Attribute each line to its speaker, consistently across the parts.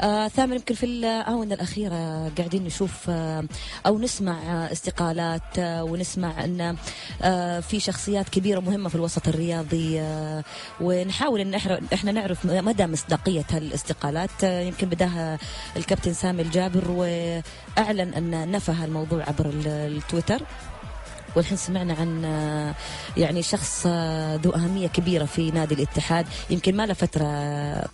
Speaker 1: آه ثامر يمكن في الآونة الأخيرة قاعدين نشوف آه أو نسمع آه استقالات ونسمع أن في شخصيات كبيرة مهمة في الوسط الرياضي ونحاول أن إحنا- نعرف مدى مصداقية هالاستقالات. يمكن بداها الكابتن سامي الجابر وأعلن أن نفى الموضوع عبر ال- التويتر. والحين سمعنا عن آه، يعني شخص آه، ذو أهمية كبيرة في نادي الاتحاد يمكن ما له فترة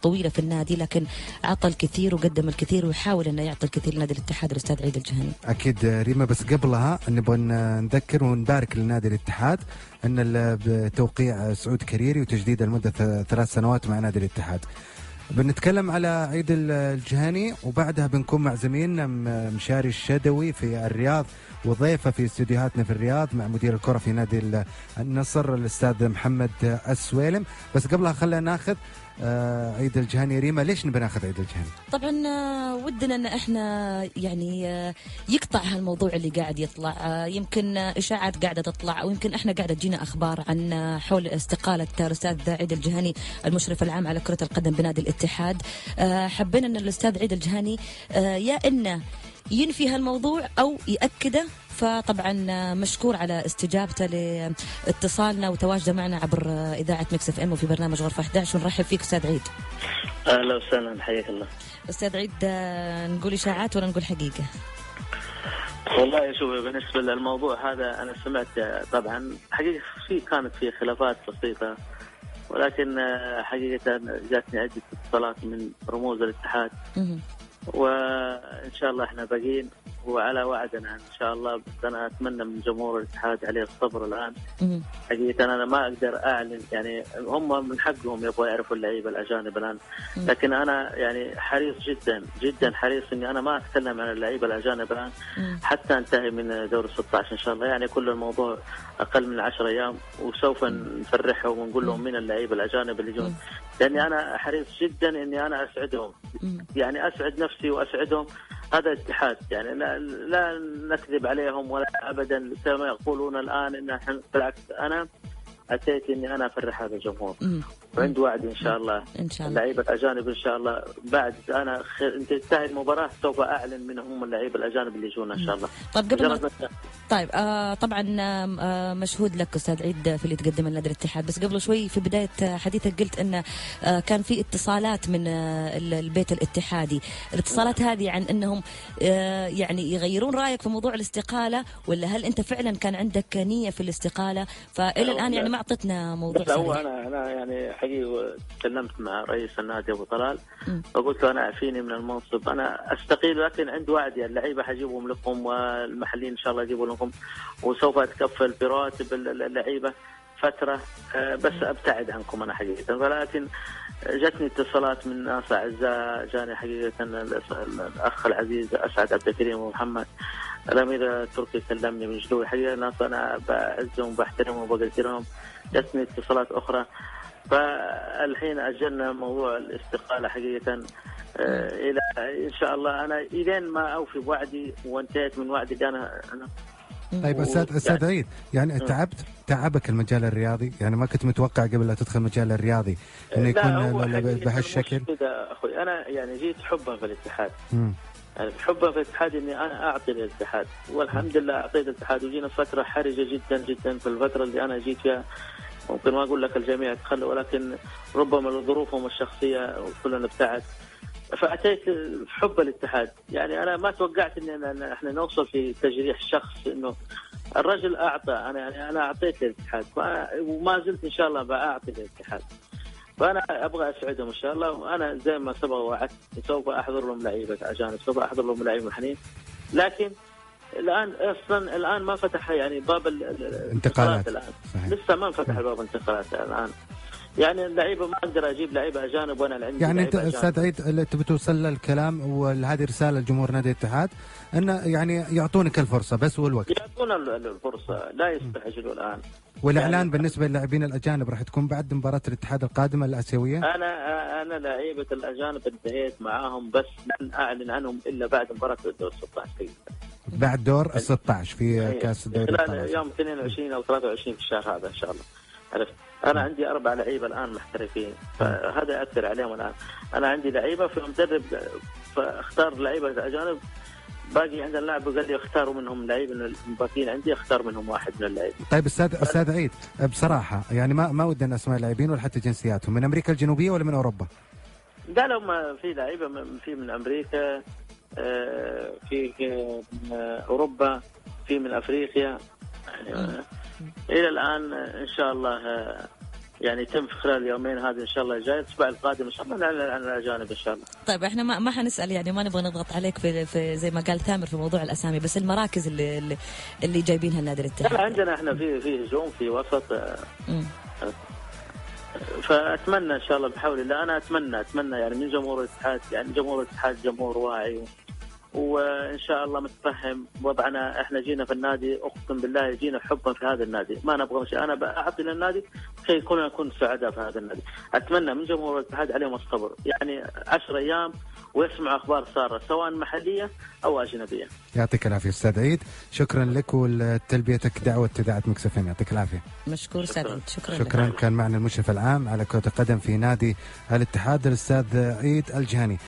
Speaker 1: طويلة في النادي لكن عطى الكثير وقدم الكثير ويحاول أنه يعطي الكثير لنادي الاتحاد الأستاذ عيد الجهني
Speaker 2: أكيد ريما بس قبلها نبغى نذكر ونبارك لنادي الاتحاد ال- بتوقيع سعود كريري وتجديد المدة ث- ثلاث سنوات مع نادي الاتحاد. بنتكلم على عيد ال- الجهني وبعدها بنكون مع زميلنا مشاري الشدوي في الرياض وضيفه في استديوهاتنا في الرياض مع مدير الكرة في نادي ال- النصر الأستاذ محمد السويلم بس قبلها خلينا ناخذ آه، عيد الجهني ريما ليش نبي ناخذ عيد الجهني؟
Speaker 1: طبعا آه، ودنا إن إحنا يعني آه، يقطع هالموضوع اللي قاعد يطلع آه، يمكن إشاعات قاعدة تطلع ويمكن إحنا قاعدة تجينا أخبار عن حول استقالة الأستاذ عيد الجهني المشرف العام على كرة القدم بنادي الاتحاد حبينا إن الأستاذ عيد الجهني يا إنه ينفي هالموضوع أو يأكده. فطبعا مشكور على استجابته لاتصالنا وتواجده معنا عبر إذاعة مكس إف إم وفي برنامج غرفة 11 ونرحب فيك أستاذ عيد.
Speaker 3: أهلا وسهلا حياك الله.
Speaker 1: أستاذ عيد نقول إشاعات ولا نقول حقيقة؟
Speaker 3: والله شوف بالنسبة للموضوع هذا أنا سمعت طبعا حقيقة في كانت في خلافات بسيطة ولكن حقيقة جاتني عدة اتصالات من رموز الاتحاد. وإن شاء الله إحنا باقيين وعلى وعدنا إن شاء الله بس أنا أتمنى من جمهور الاتحاد عليه الصبر الآن
Speaker 1: مهم.
Speaker 3: حقيقة أنا ما أقدر أعلن يعني هم من حقهم يبغوا يعرفوا اللعيبة الأجانب الآن
Speaker 1: مم.
Speaker 3: لكن أنا يعني حريص جدا جدا حريص إني أنا ما أتكلم عن اللعيبة الأجانب الآن
Speaker 1: مم.
Speaker 3: حتى أنتهي من دور 16 إن شاء الله يعني كل الموضوع أقل من 10 أيام وسوف نفرحهم ونقول لهم من اللعيبة الأجانب اللي
Speaker 1: مم.
Speaker 3: يجون لأني أنا حريص جدا إني أنا أسعدهم
Speaker 1: مم.
Speaker 3: يعني أسعد نفسي وأسعدهم. هذا اتحاد يعني لا, لا نكذب عليهم ولا ابدا. كما يقولون الآن إن بالعكس أنا أتيت إني أنا أفرح هذا الجمهور. وعند وعد إن شاء الله.
Speaker 1: إن شاء الله.
Speaker 3: اللعيبة الأجانب إن شاء الله. بعد أنا خير أنت تنتهي المباراه سوف أعلن من هم اللعيبة الأجانب اللي يجون إن شاء الله.
Speaker 1: طيب قبل ما طيب آه طبعا آه مشهود لك أستاذ عيد في اللي تقدمه لنادي الاتحاد. بس قبل شوي في بداية حديثك قلت إن آه كان في اتصالات من آه ال- البيت الاتحادي. الاتصالات هذه عن إنهم آه يعني يغيرون رأيك في موضوع الاستقالة ولا هل أنت فعلا كان عندك نية في الاستقالة؟ فإلى الآن يعني ما أعطتنا موضوع
Speaker 3: بس هو
Speaker 1: صحيح
Speaker 3: أنا أنا يعني حقيقي تكلمت مع رئيس النادي أبو طلال. فقلت له أنا أعفيني من المنصب. أنا أستقيل لكن عند وعدي اللعيبة حجيبهم لكم والمحليين إن شاء الله يجيبوا لكم. وسوف أتكفل براتب اللعيبة فترة آه، بس أبتعد عنكم أنا حقيقة. ولكن جتني اتصالات من ناس أعزاء جاني حقيقة الأخ العزيز أسعد عبد الكريم ومحمد الأمير التركي كلمني من جدوي حقيقة ناس أنا بعزهم وبحترمهم وبقدرهم جتني اتصالات أخرى. فالحين أجلنا موضوع الاستقالة حقيقة. آه، إلى إن شاء الله. أنا إلين ما أوفي بوعدي وانتهيت من وعدي أنا أنا
Speaker 2: طيب أستاذ أستاذ
Speaker 3: يعني-
Speaker 2: عيد يعني. تعبت تعبك المجال الرياضي؟ يعني ما كنت متوقع قبل لا تدخل المجال الرياضي إنه
Speaker 3: لا، هو
Speaker 2: يكون بهالشكل؟
Speaker 3: كده أخوي أنا يعني جيت حبا في الاتحاد.
Speaker 2: مم.
Speaker 3: يعني حبا في الاتحاد إني أنا أعطي للاتحاد والحمد لله أعطيت الاتحاد. وجينا فترة حرجة جدا جدا في الفترة اللي أنا جيت فيها. ممكن ما أقول لك الجميع تخلوا ولكن ربما لظروفهم الشخصية وكلنا ابتعد فأتيت حب الاتحاد. يعني أنا ما توقعت إن إحنا نوصل في تجريح شخص إنه الرجل أعطى. أنا يعني أنا أعطيت للاتحاد وما زلت إن شاء الله بعطي للاتحاد فأنا أبغى أسعدهم إن شاء الله. وأنا زي ما سبق وعدت سوف أحضر لهم لعيبة اجانب سوف أحضر لهم لعيبه محليين لكن الآن أصلا الآن ما فتح يعني باب ال- ال-
Speaker 2: انتقالات.
Speaker 3: الآن
Speaker 2: صحيح
Speaker 3: لسه ما انفتح باب انتقالات الآن يعني اللعيبة ما أقدر أجيب لعيبة أجانب وأنا اللي عندي
Speaker 2: يعني
Speaker 3: أنت.
Speaker 2: أستاذ عيد اللي تبي توصل الكلام وهذه رسالة لجمهور نادي الاتحاد انه يعني يعطونك الفرصة بس والوقت
Speaker 3: يعطونا ال- ال- الفرصة لا يستعجلوا الآن
Speaker 2: والإعلان
Speaker 3: يعني-
Speaker 2: بالنسبة للاعبين الأجانب راح تكون بعد مباراة الاتحاد القادمة الآسيوية
Speaker 3: أنا أنا لعيبة الأجانب انتهيت معاهم بس لن أعلن عنهم إلا بعد مباراة الدور 16 حقيقة.
Speaker 2: بعد دور ال 16 في. كاس الدوري
Speaker 3: خلال. يوم 22 أو 23 في الشهر هذا إن شاء الله. عرفت؟ أنا عندي أربع لعيبة الآن محترفين فهذا ياثر عليهم الآن. أنا عندي لعيبة في مدرب فاختار لعيبة أجانب. باقي عندنا لاعب قال لي اختاروا منهم لعيب من الباقيين عندي اختار منهم واحد من اللعيبة.
Speaker 2: طيب أستاذ أستاذ عيد. بصراحة يعني ما ما ودنا اسماء اللاعبين ولا حتى جنسياتهم. من أمريكا الجنوبية ولا من أوروبا؟
Speaker 3: قالوا ما في لعيبة في من أمريكا آه، في من أوروبا في من أفريقيا. يعني آه، إلى الآن إن شاء الله آه، يعني يتم في خلال اليومين هذه إن شاء الله الجاي الأسبوع القادم إن شاء الله نعلن عن الأجانب إن شاء الله.
Speaker 1: طيب إحنا ما ما حنسأل يعني ما نبغى نضغط عليك في, في زي ما قال ثامر في موضوع الأسامي بس المراكز اللي اللي, جايبينها النادي
Speaker 3: لا
Speaker 1: الاتحاد
Speaker 3: عندنا إحنا في في هجوم في وسط آه،. فأتمنى إن شاء الله بحول الله أنا أتمنى أتمنى يعني من جمهور الاتحاد يعني جمهور الاتحاد جمهور واعي وإن شاء الله متفهم وضعنا. إحنا جينا في النادي أقسم بالله جينا حبا في هذا النادي. ما نبغى شيء. أنا أعطي للنادي كي كلنا نكون سعداء في هذا النادي. أتمنى من جمهور الاتحاد عليهم الصبر. يعني عشر أيام ويسمعوا أخبار سارة سواء محلية أو أجنبية.
Speaker 2: يعطيك العافية أستاذ عيد. شكرا لك ولتلبيتك دعوة إذاعة مكسفين يعطيك العافية.
Speaker 1: مشكور
Speaker 3: شكراً.
Speaker 1: سعيد شكرا,
Speaker 2: شكرا
Speaker 1: لك.
Speaker 2: كان معنا المشرف العام على كرة القدم في نادي الاتحاد الأستاذ عيد الجهني.